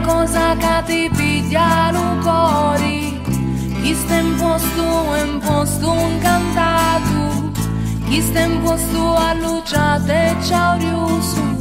cosa che ti piglia il cuore chi sta in posto in posto incantato chi sta in posto a luciate ciao riuso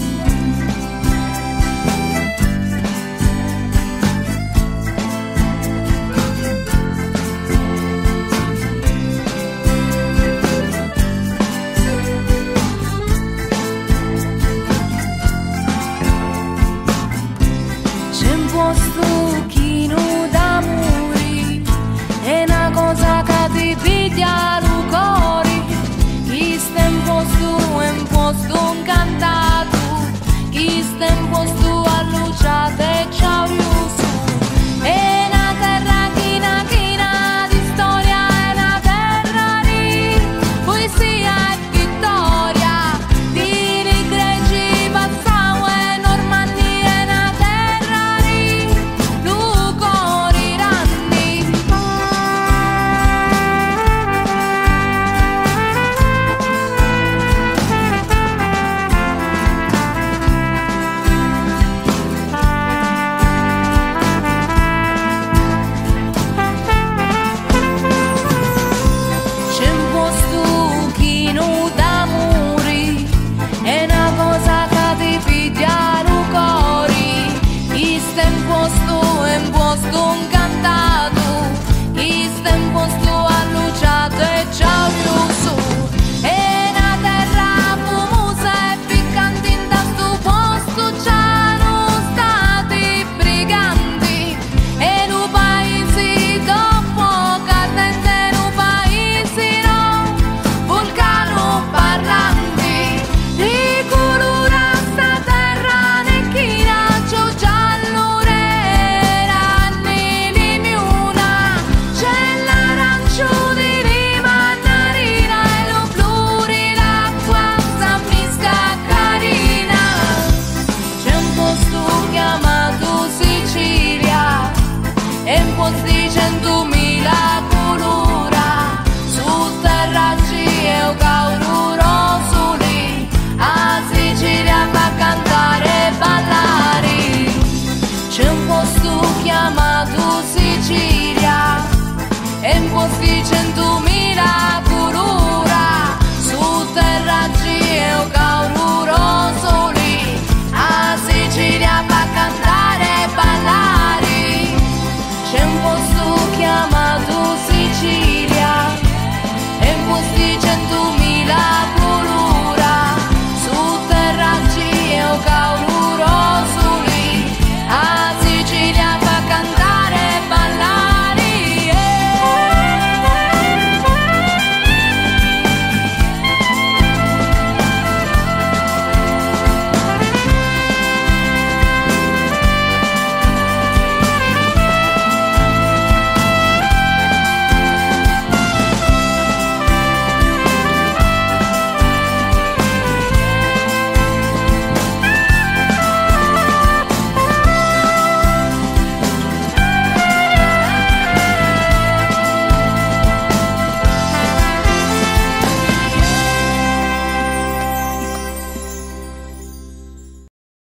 en